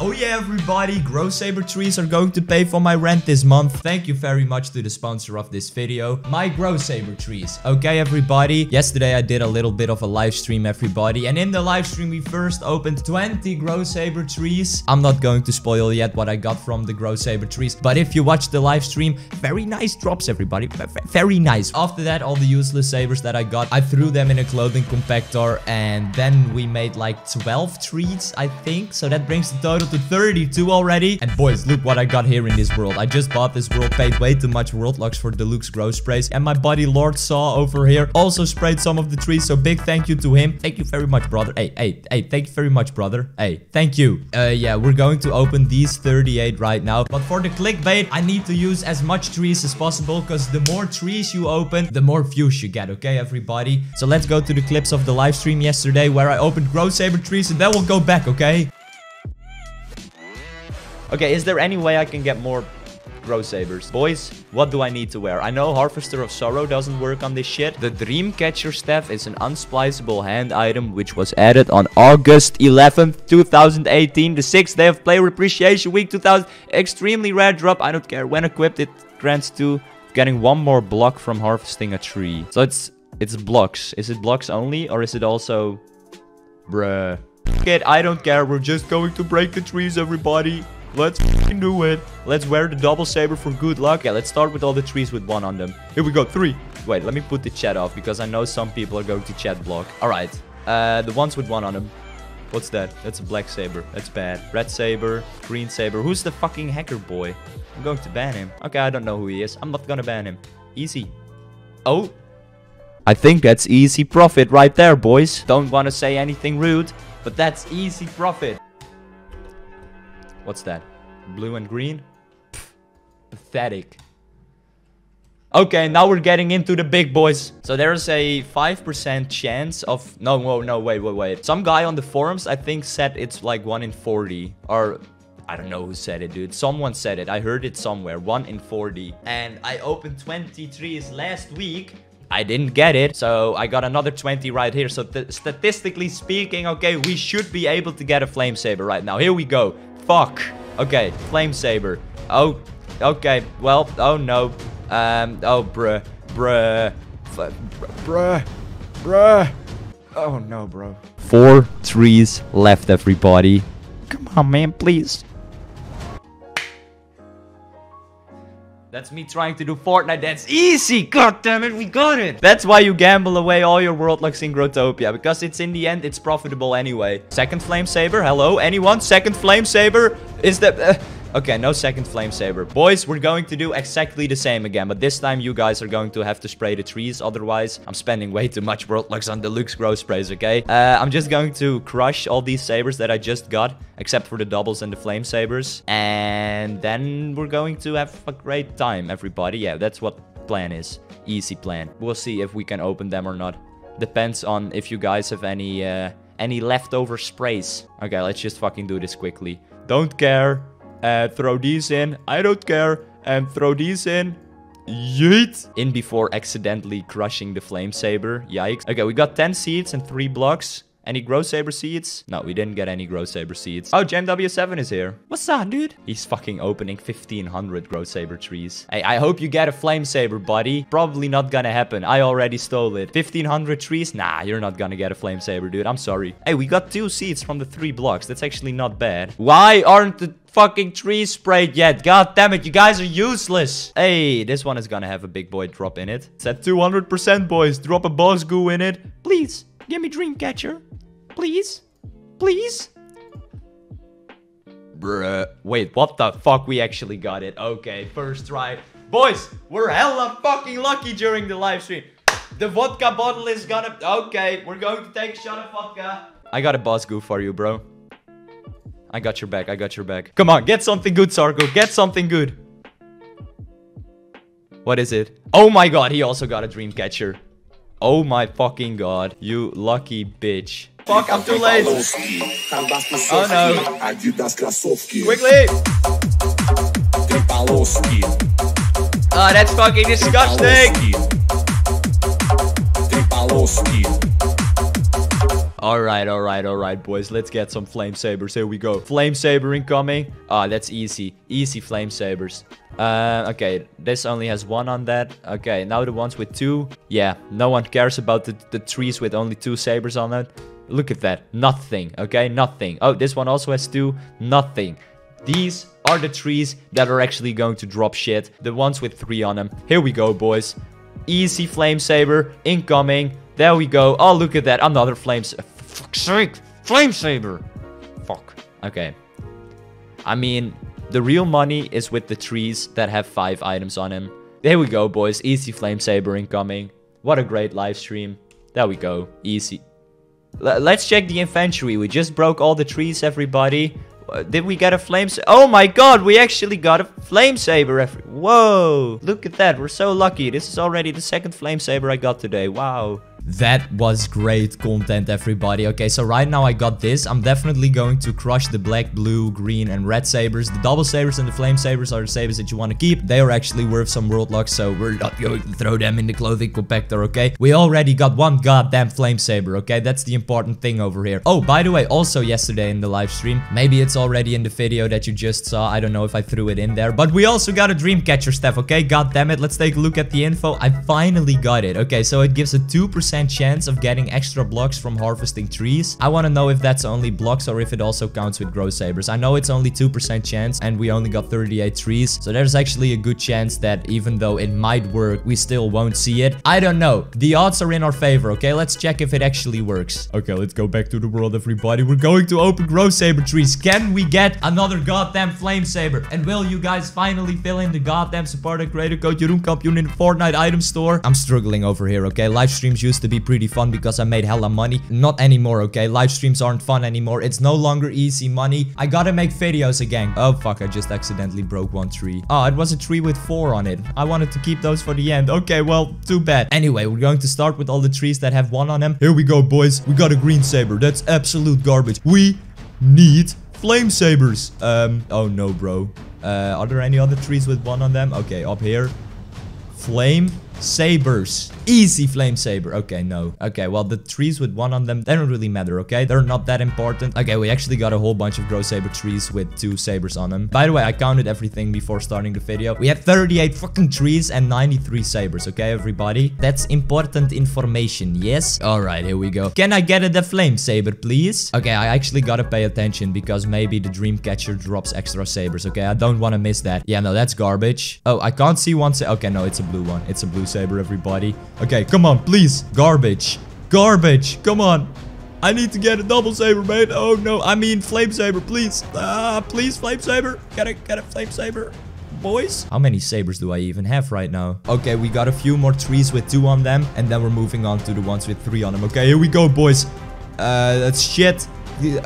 Oh yeah, everybody, Grow Saber trees are going to pay for my rent this month. Thank you very much to the sponsor of this video, my Grow Saber trees. Okay, everybody, yesterday I did a little bit of a live stream, everybody. And in the live stream, we first opened 20 Grow Saber trees. I'm not going to spoil yet what I got from the Grow Saber trees. But if you watch the live stream, very nice drops, everybody. Very nice. After that, all the useless sabers that I got, I threw them in a clothing compactor. And then we made like 12 trees, I think. So that brings the total to 32 already. And boys, look what I got here in this world. I just bought this world, paid way too much world locks for deluxe grow sprays. And my buddy Lord Saw over here also sprayed some of the trees. So big thank you to him. Thank you very much, brother. Hey, hey, hey, thank you very much, brother. Hey, thank you. Uh, yeah, we're going to open these 38 right now. But for the clickbait, I need to use as much trees as possible because the more trees you open, the more views you get, okay, everybody? So let's go to the clips of the live stream yesterday where I opened grow saber trees and then we'll go back, okay? Okay, is there any way I can get more Grow Sabers? Boys, what do I need to wear? I know Harvester of Sorrow doesn't work on this shit. The Dreamcatcher Staff is an unspliceable hand item which was added on August 11th, 2018. The 6th day of Player Appreciation Week 2000. Extremely rare drop. I don't care. When equipped, it grants to getting one more block from harvesting a tree. So it's it's blocks. Is it blocks only or is it also... Bruh. Kid, I don't care. We're just going to break the trees, everybody. Let's do it. Let's wear the double saber for good luck. Yeah, let's start with all the trees with one on them. Here we go. Three. Wait, let me put the chat off because I know some people are going to chat block. All right. Uh, the ones with one on them. What's that? That's a black saber. That's bad. Red saber, green saber. Who's the fucking hacker boy? I'm going to ban him. Okay, I don't know who he is. I'm not gonna ban him. Easy. Oh. I think that's easy profit right there, boys. Don't want to say anything rude, but that's easy profit. What's that? Blue and green? Pathetic. Okay, now we're getting into the big boys. So there's a 5% chance of... No, no, no, wait, wait, wait. Some guy on the forums, I think, said it's like 1 in 40. Or... I don't know who said it, dude. Someone said it. I heard it somewhere. 1 in 40. And I opened 23s last week. I didn't get it, so I got another 20 right here. So statistically speaking, okay, we should be able to get a flame saber right now. Here we go. Fuck. Okay, flame saber. Oh, okay. Well, oh no. Um, oh, bruh. Bruh. Bruh. Bruh. Oh no, bro. Four trees left, everybody. Come on, man, please. That's me trying to do Fortnite. That's easy. God damn it, we got it. That's why you gamble away all your world locks in Growtopia. Because it's in the end, it's profitable anyway. Second Flame Saber. Hello, anyone? Second Flame Saber? Is that... Uh, Okay, no second flame saber. Boys, we're going to do exactly the same again, but this time you guys are going to have to spray the trees. Otherwise, I'm spending way too much world locks on deluxe grow sprays, okay? Uh, I'm just going to crush all these sabers that I just got, except for the doubles and the flame sabers. And then we're going to have a great time, everybody. Yeah, that's what plan is. Easy plan. We'll see if we can open them or not. Depends on if you guys have any, uh, any leftover sprays. Okay, let's just fucking do this quickly. Don't care uh, throw these in. I don't care. And throw these in. Yeet! In before accidentally crushing the flame saber. Yikes. Okay, we got 10 seeds and 3 blocks. Any Grow Saber seeds? No, we didn't get any Grow Saber seeds. Oh, JMW7 is here. What's up, dude? He's fucking opening 1500 Grow Saber trees. Hey, I hope you get a Flame Saber, buddy. Probably not gonna happen. I already stole it. 1500 trees? Nah, you're not gonna get a Flame Saber, dude. I'm sorry. Hey, we got two seeds from the three blocks. That's actually not bad. Why aren't the fucking trees sprayed yet. God damn it, you guys are useless. Hey, this one is gonna have a big boy drop in it. It's at 200%, boys. Drop a boss goo in it. Please, give me Dreamcatcher. Please? Please? Bruh. Wait, what the fuck? We actually got it. Okay, first try. Boys, we're hella fucking lucky during the live stream. The vodka bottle is gonna... Okay, we're going to take a shot of vodka. I got a boss goo for you, bro. I got your back. I got your back. Come on, get something good, Sarko. Get something good. What is it? Oh my god, he also got a dream catcher. Oh my fucking god. You lucky bitch. Fuck, I'm too late. Oh no. Quickly. Oh, that's fucking disgusting. All right, all right, all right, boys. Let's get some flame sabers. Here we go. Flame saber incoming. Ah, that's easy. Easy flame sabers. Uh, okay, this only has one on that. Okay, now the ones with two. Yeah, no one cares about the, the trees with only two sabers on it. Look at that. Nothing, okay? Nothing. Oh, this one also has two. Nothing. These are the trees that are actually going to drop shit. The ones with three on them. Here we go, boys. Easy flame saber incoming. There we go. Oh, look at that. Another flame saber. Fuck's sake. Flame saber. Fuck. Okay. I mean, the real money is with the trees that have five items on him. There we go, boys. Easy flame saber incoming. What a great live stream. There we go. Easy. L let's check the inventory. We just broke all the trees, everybody. Uh, did we get a flame Oh my god, we actually got a flame saber. Whoa, look at that. We're so lucky. This is already the second flame saber I got today. Wow. That was great content, everybody. Okay, so right now I got this. I'm definitely going to crush the black, blue, green, and red sabers. The double sabers and the flame sabers are the sabers that you want to keep. They are actually worth some world locks, so we're not going to throw them in the clothing compactor, okay? We already got one goddamn flame saber, okay? That's the important thing over here. Oh, by the way, also yesterday in the live stream, maybe it's already in the video that you just saw. I don't know if I threw it in there, but we also got a dream catcher okay? God damn it. Let's take a look at the info. I finally got it. Okay, so it gives a 2% chance of getting extra blocks from harvesting trees. I want to know if that's only blocks or if it also counts with grow sabers. I know it's only 2% chance and we only got 38 trees. So there's actually a good chance that even though it might work, we still won't see it. I don't know. The odds are in our favor, okay? Let's check if it actually works. Okay, let's go back to the world, everybody. We're going to open grow saber trees. Can we get another goddamn flame saber? And will you guys finally fill in the goddamn supporter creator code Jeroen Kampioen in the Fortnite item store? I'm struggling over here, okay? Live streams used to be pretty fun because I made hella money. Not anymore, okay? Live streams aren't fun anymore. It's no longer easy money. I gotta make videos again. Oh, fuck. I just accidentally broke one tree. Oh, it was a tree with four on it. I wanted to keep those for the end. Okay, well, too bad. Anyway, we're going to start with all the trees that have one on them. Here we go, boys. We got a green saber. That's absolute garbage. We need flame sabers. Um, oh no, bro. Uh, are there any other trees with one on them? Okay, up here. Flame sabers. Easy flame saber. Okay, no. Okay, well, the trees with one on them, they don't really matter, okay? They're not that important. Okay, we actually got a whole bunch of grow saber trees with two sabers on them. By the way, I counted everything before starting the video. We had 38 fucking trees and 93 sabers, okay, everybody? That's important information, yes? All right, here we go. Can I get a the flame saber, please? Okay, I actually gotta pay attention because maybe the dream catcher drops extra sabers, okay? I don't want to miss that. Yeah, no, that's garbage. Oh, I can't see one. Okay, no, it's a blue one. It's a blue saber, everybody. Okay, come on, please. Garbage. Garbage. Come on. I need to get a double saber, mate. Oh, no. I mean, flame saber, please. Ah, please, flame saber. Get a, get a flame saber. Boys? How many sabers do I even have right now? Okay, we got a few more trees with two on them. And then we're moving on to the ones with three on them. Okay, here we go, boys. Uh, that's shit.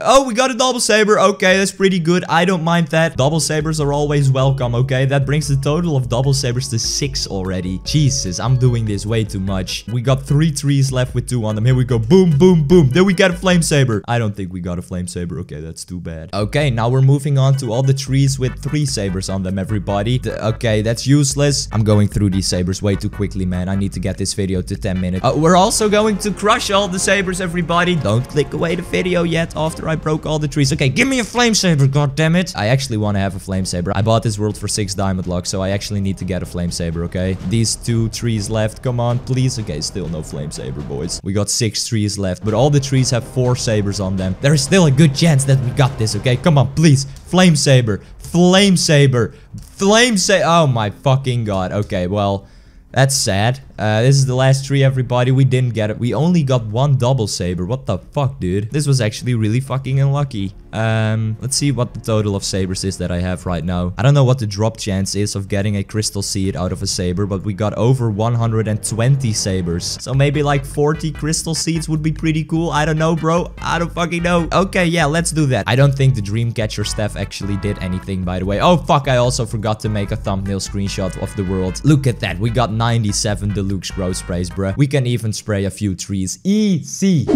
Oh, we got a double saber. Okay, that's pretty good. I don't mind that. Double sabers are always welcome, okay? That brings the total of double sabers to six already. Jesus, I'm doing this way too much. We got three trees left with two on them. Here we go. Boom, boom, boom. Then we got a flame saber. I don't think we got a flame saber. Okay, that's too bad. Okay, now we're moving on to all the trees with three sabers on them, everybody. Okay, that's useless. I'm going through these sabers way too quickly, man. I need to get this video to 10 minutes. Uh, we're also going to crush all the sabers, everybody. Don't click away the video yet after I broke all the trees. Okay, give me a flame saber, god damn it. I actually want to have a flame saber. I bought this world for six diamond locks, so I actually need to get a flame saber, okay? These two trees left. Come on, please. Okay, still no flame saber, boys. We got six trees left, but all the trees have four sabers on them. There is still a good chance that we got this, okay? Come on, please. Flame saber. Flame saber. Flame. Oh my fucking god. Okay, well... That's sad. Uh, this is the last tree, everybody. We didn't get it. We only got one double saber. What the fuck, dude? This was actually really fucking unlucky. Um, let's see what the total of sabers is that I have right now. I don't know what the drop chance is of getting a crystal seed out of a saber, but we got over 120 sabers. So maybe like 40 crystal seeds would be pretty cool. I don't know, bro. I don't fucking know. Okay, yeah, let's do that. I don't think the Dreamcatcher staff actually did anything, by the way. Oh, fuck, I also forgot to make a thumbnail screenshot of the world. Look at that. We got 97 deluxe grow sprays, bruh. We can even spray a few trees. Easy.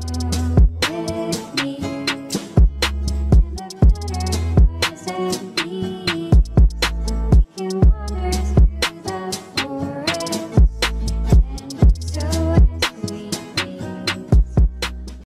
Música